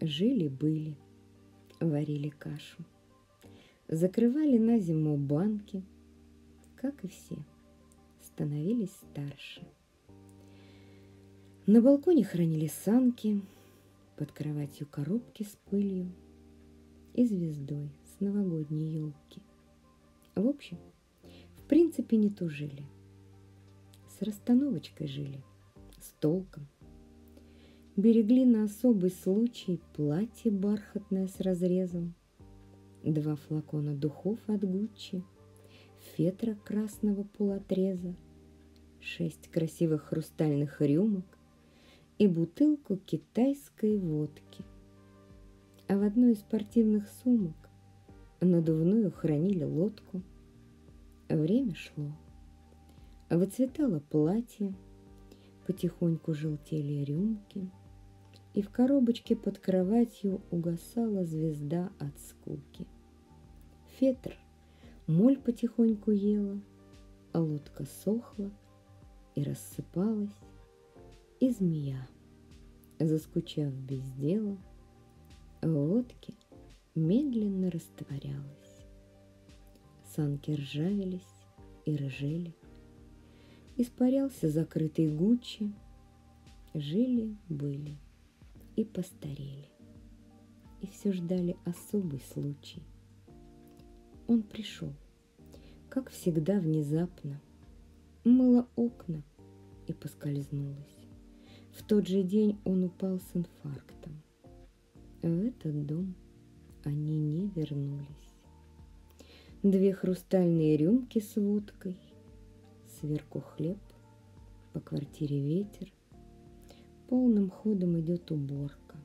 Жили-были, варили кашу, закрывали на зиму банки, как и все, становились старше. На балконе хранили санки, под кроватью коробки с пылью и звездой с новогодней елки. В общем, в принципе, не тужили. С расстановочкой жили, с толком. Берегли на особый случай платье бархатное с разрезом, два флакона духов от Гуччи, фетра красного полотреза, шесть красивых хрустальных рюмок и бутылку китайской водки. А в одной из спортивных сумок надувную хранили лодку. Время шло. Выцветало платье, потихоньку желтели рюмки, и в коробочке под кроватью угасала звезда от скуки. Фетр моль потихоньку ела, а лодка сохла и рассыпалась, и змея, заскучав без дела, в лодке – медленно растворялась. Санки ржавелись и рыжели. Испарялся закрытый Гуччи. Жили-были и постарели. И все ждали особый случай. Он пришел, как всегда, внезапно. Мыло окна и поскользнулась. В тот же день он упал с инфарктом. В этот дом – они не вернулись. Две хрустальные рюмки с водкой, сверху хлеб, по квартире ветер, полным ходом идет уборка.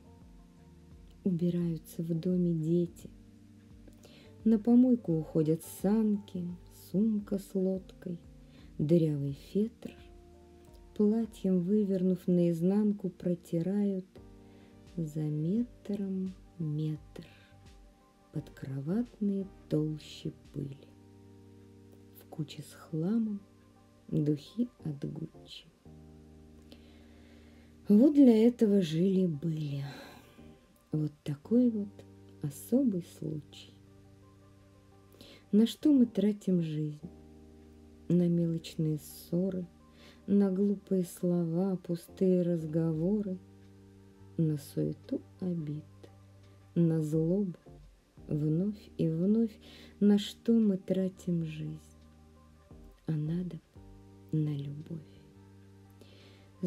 Убираются в доме дети. На помойку уходят санки, сумка с лодкой, дырявый фетр. Платьем, вывернув наизнанку, протирают за метром метр подкроватные толщи пыли. В куче с хламом духи от Гуччи. Вот для этого жили-были. Вот такой вот особый случай. На что мы тратим жизнь? На мелочные ссоры, на глупые слова, пустые разговоры, на суету обид, на злобу, вновь и вновь, на что мы тратим жизнь. А надо на любовь.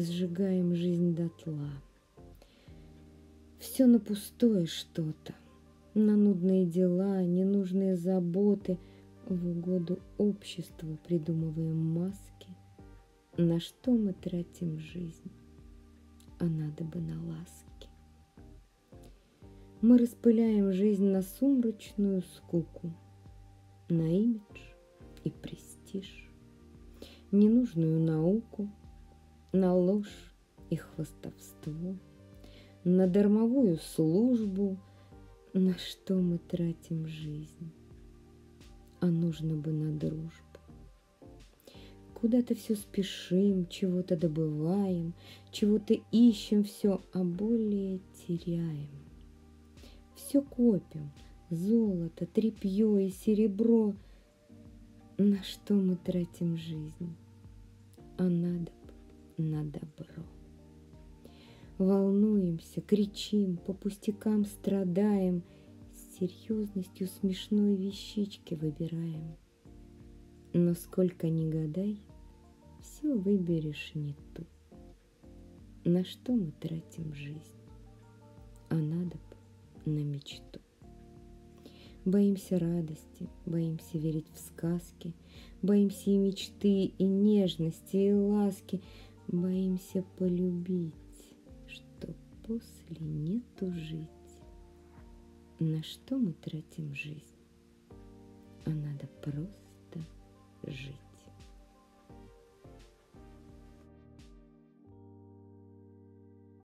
Сжигаем жизнь дотла. Все на пустое что-то, на нудные дела, ненужные заботы, в угоду обществу придумываем маски. На что мы тратим жизнь? А надо бы на ласки. Мы распыляем жизнь на сумрачную скуку, на имидж и престиж, ненужную науку, на ложь и хвостовство, на дармовую службу, на что мы тратим жизнь, а нужно бы на дружбу. Куда-то все спешим, чего-то добываем, чего-то ищем все, а более теряем – все копим. Золото, тряпье и серебро. На что мы тратим жизнь? А надо на добро. Волнуемся, кричим, по пустякам страдаем, с серьезностью смешной вещички выбираем. Но сколько ни гадай, все выберешь не ту. На что мы тратим жизнь? А надо б на мечту. Боимся радости, боимся верить в сказки, боимся и мечты, и нежности, и ласки, боимся полюбить, что после нету жить. На что мы тратим жизнь? А надо просто.